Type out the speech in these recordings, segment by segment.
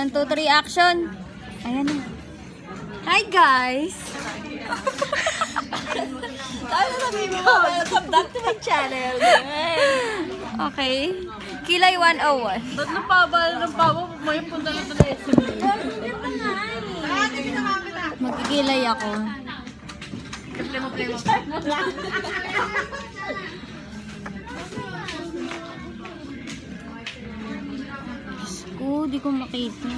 One, two, three, action! Ayan na. Hi, guys! Ano sabihin mo? Welcome back to my channel. Okay. Kilay 101. Ba't napabal ng pabo? May punta na ito na SMB. Magkikilay ako. Diyos di ko makita.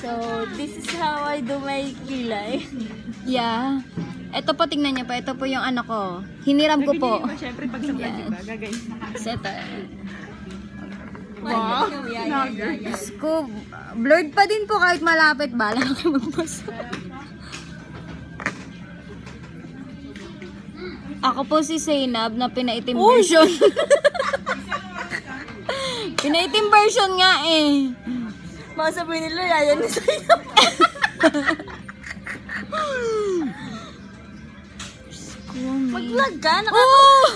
So, this is how I do my kilay. Yeah. Ito po, tingnan niyo po. Ito po yung ano ko. Hiniram ko po. Siyempre, pag sa Yan. diba? Gagayin. Seta. Wow. Diyos ko, blurred pa din po kahit malapit. Bala ako magpasa. Ako po si Zainab na pinaitim version. pinaitim version nga eh. Mga sabihin nila, yayan ni sa'yo. Mag-vlog ka? Oh!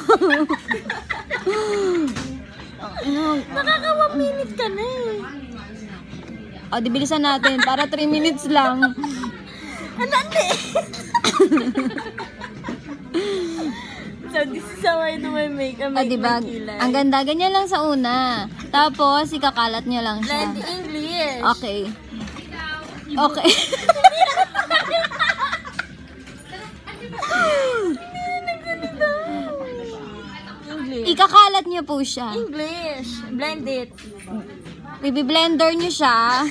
nakaka 1 minute ka na eh. O, di bilisan natin para 3 minutes lang. Ano eh? so, this is how I do my makeup. O, di ba? Ang ganda, ganyan lang sa una. Tapos, ikakalat nyo lang siya. Blend English. Okay. Okay. Ikakalat nyo po siya. English. Blend it. Bibi-blender nyo siya.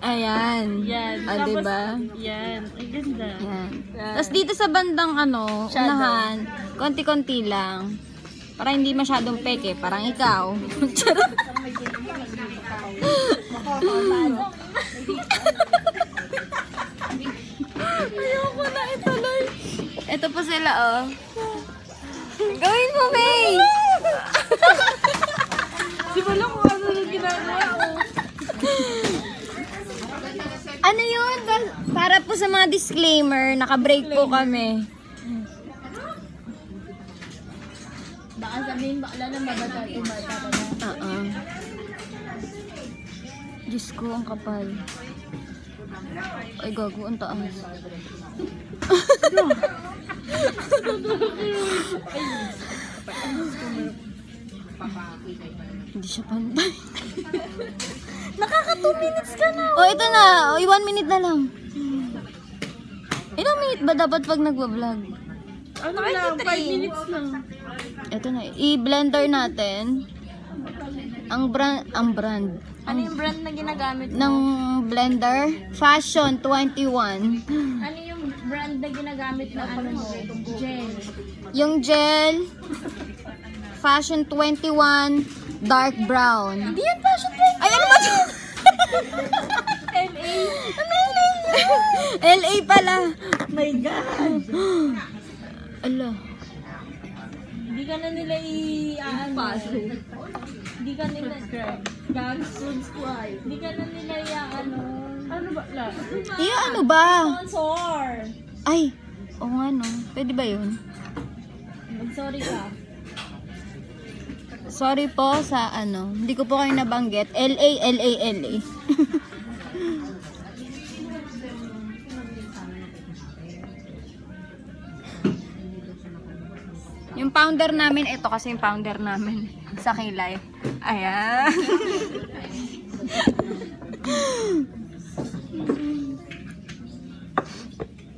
Ayan. Yan. O, diba? Yan. Ang ganda. Yan. Tapos dito sa bandang ano, Shadow. unahan, konti-konti lang. Para hindi masyadong peke, parang ikaw. Charot. Ayoko na ituloy. Ito po sila, oh. Gawin mo, May! Di ba lang kung ano yung ginagawa ko? Ano yun? Para po sa mga disclaimer, naka-break po kami. Baka sabihin, bakla na mabata ito bata pa na. Oo. Diyos ko, ang kapal. Ay, gago, ang taas. Hindi siya pantay. Nakaka 2 minutes ka na. Oh, ito na. Oh, 1 minute na lang. Ilang minute ba dapat pag nagwa-vlog? Ano lang, 5 minutes lang. Ito na. I-blender natin. Ang brand, ang brand Ano yung brand na ginagamit mo? ng blender, Fashion 21. Ano yung brand na ginagamit na ano mo? Gel. Yung gel, Fashion 21, dark brown. Hindi yan fashion trend. Ay, ano ba ito? LA. LA pala. My God. Ala. Hindi ka na nila i-ano. Hindi ka nila Gags subscribe. Hindi ka na nila i-ano. Ano ba? La? Iya, ano ba? Sponsor. Ay, o nga no. Pwede ba yun? Mag-sorry ka. Sorry po sa ano, hindi ko po kayo nabanggit. LA, LA, LA. Yung founder namin, ito kasi yung founder namin sa Kilay. Ayan.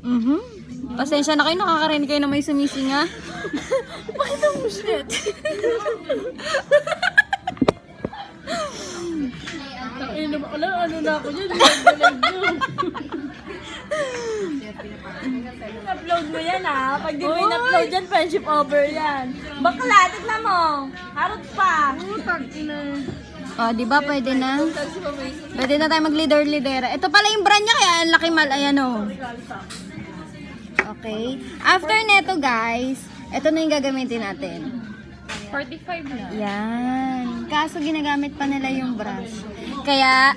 mhm. Pasensya na kayo, nakakarinig kayo na may sumisinga. Bakit ang shit? Ay, naman, wala, ano na ako yun. Upload mo yan ha. Pag di mo in-upload yan, friendship over yan. Bakla, tignan mo. Harot pa. Utang ina. Oh, di ba pwede na? Pwede na tayo mag-leader-leader. Ito pala yung brand niya kaya ang laki mal. Ayan oh. Okay. After neto guys, ito na yung gagamitin natin. 45 na. Yan. Kaso ginagamit pa nila yung brush. Kaya,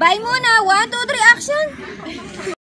bye muna. 1, 2, 3, action!